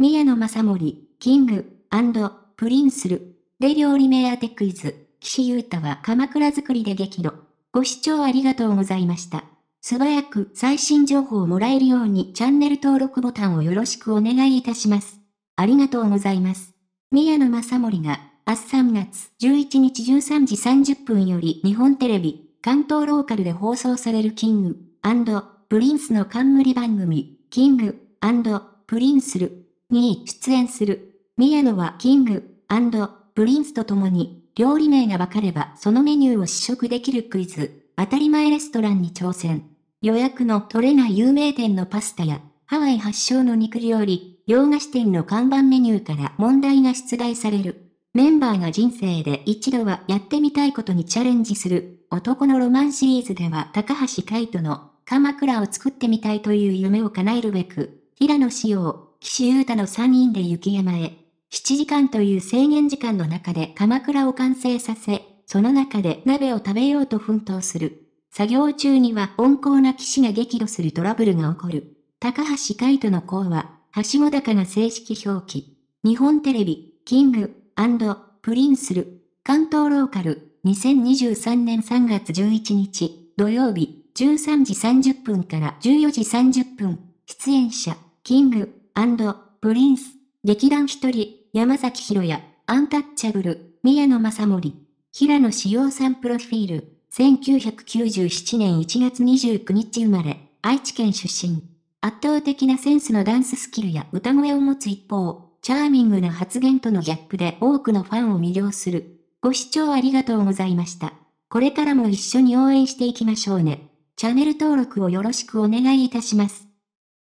宮野真守、King & Prince る。で料理名当てクイズ。岸優太はかまくら作りで激怒。ご視聴ありがとうございました。素早く最新情報をもらえるようにチャンネル登録ボタンをよろしくお願いいたします。ありがとうございます。宮野真守が、明日3月11日13時30分より日本テレビ、関東ローカルで放送される King、Prince の冠番組、 King & Prince るに出演する。宮野は King & Prince と共に、料理名がわかればそのメニューを試食できるクイズ、当たり前レストランに挑戦。予約の取れない有名店のパスタや、ハワイ発祥の肉料理、洋菓子店の看板メニューから問題が出題される。メンバーが人生で一度はやってみたいことにチャレンジする。男のロマンシリーズでは高橋海人の鎌倉を作ってみたいという夢を叶えるべく、平野紫耀、岸優太の3人で雪山へ。7時間という制限時間の中で鎌倉を完成させ、その中で鍋を食べようと奮闘する。作業中には温厚な騎士が激怒するトラブルが起こる。高橋海人の項は、はしご高が正式表記。日本テレビ、キング、プリンスル、関東ローカル、2023年3月11日、土曜日、13時30分から14時30分、出演者、キング、プリンス、劇団一人、山崎博也、アンタッチャブル、宮野正森、平野志陽さんプロフィール、1997年1月29日生まれ、愛知県出身。圧倒的なセンスのダンススキルや歌声を持つ一方、チャーミングな発言とのギャップで多くのファンを魅了する。ご視聴ありがとうございました。これからも一緒に応援していきましょうね。チャンネル登録をよろしくお願いいたします。